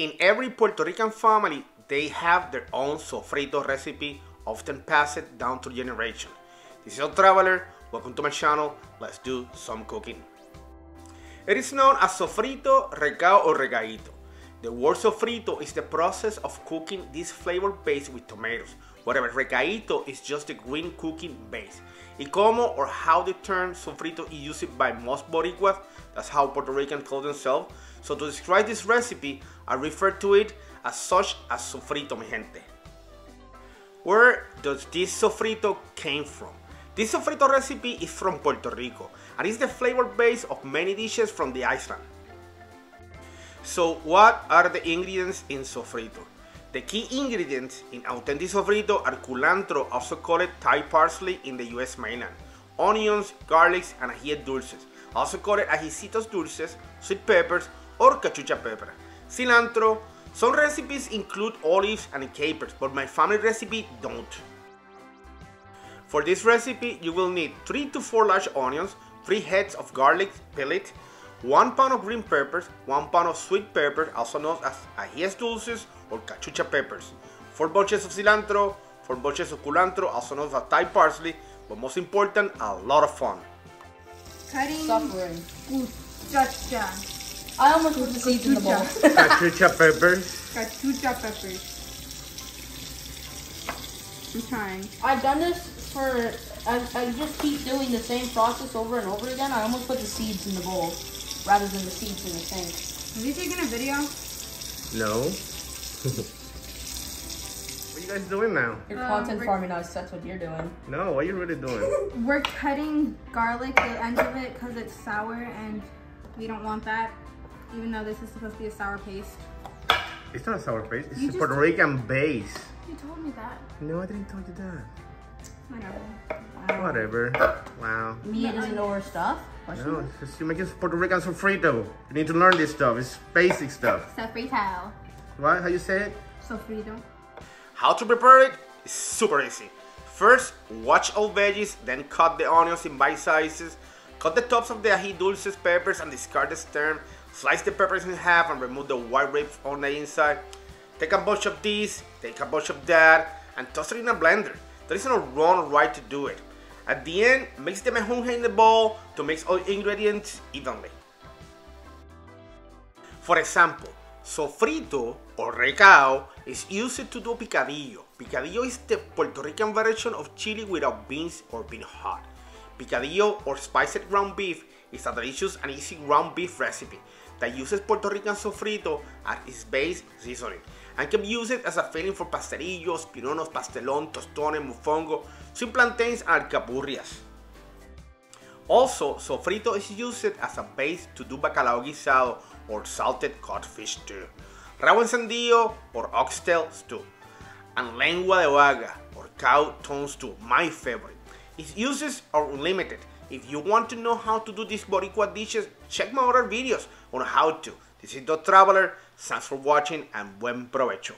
In every Puerto Rican family, they have their own sofrito recipe, often passed down through generation. This is El Traveler, welcome to my channel, let's do some cooking. It is known as sofrito, recao or recaito. The word sofrito is the process of cooking this flavor base with tomatoes, whatever recaito is just the green cooking base. Y como or how the term sofrito is used by most Boricuas, that's how Puerto Ricans call themselves. So to describe this recipe, I refer to it as such as sofrito, mi gente. Where does this sofrito came from? This sofrito recipe is from Puerto Rico and is the flavor base of many dishes from the island. So what are the ingredients in sofrito? The key ingredients in authentic sofrito are culantro, also called Thai parsley in the US mainland, onions, garlics, and ají dulces, also called ajicitos dulces, sweet peppers, or cachucha pepper. Cilantro, some recipes include olives and capers, but my family recipe don't. For this recipe, you will need 3 to 4 large onions, 3 heads of garlic pellet, 1 pound of green peppers, 1 pound of sweet peppers, also known as ajíes dulces or cachucha peppers, 4 bunches of cilantro, 4 bunches of culantro, also known as Thai parsley, but most important, a lot of fun. Cutting Suffering. cachucha. I almost put the seeds in the bowl. cachucha peppers. Cachucha peppers. I'm trying. I've done this for, I, I just keep doing the same process over and over again. I almost put the seeds in the bowl rather than the seeds in the sink. Have you taken a video? No. what are you guys doing now? You're Um, content we're- farming us, that's what you're doing. No, what are you really doing? We're cutting garlic, the end of it, because it's sour and we don't want that. Even though this is supposed to be a sour paste. It's not a sour paste, it's You a Puerto Rican base. You told me that. No, I didn't tell you that. Whatever. Whatever. Wow. Mia doesn't know her stuff. Question No, mark? it's just, you're making Puerto Rican sofrito. You need to learn this stuff. It's basic stuff. Sofrito. What? How you say it? Sofrito. How to prepare it is super easy. First, wash all veggies, then cut the onions in bite sizes. Cut the tops of the ají dulces peppers and discard the stem. Slice the peppers in half and remove the white ribs on the inside. Take a bunch of this, take a bunch of that, and toss it in a blender. There is no wrong right to do it. At the end, mix the mejunje in the bowl to mix all ingredients evenly. For example, sofrito or recao is used to do picadillo. Picadillo is the Puerto Rican version of chili without beans or being hot. Picadillo or spiced ground beef is a delicious and easy ground beef recipe that uses Puerto Rican sofrito as its base seasoning and can be used as a filling for pastelillos, piononos, pastelón, tostones, mofongo, sweet plantains, and alcapurrias. Also, sofrito is used as a base to do bacalao guisado or salted codfish stew, rabo encendido or oxtail stew, and lengua de vaca or cow tongue stew, my favorite. Its uses are unlimited. If you want to know how to do these Boricua dishes, check my other videos on how to. This is The Traveler, thanks for watching and buen provecho.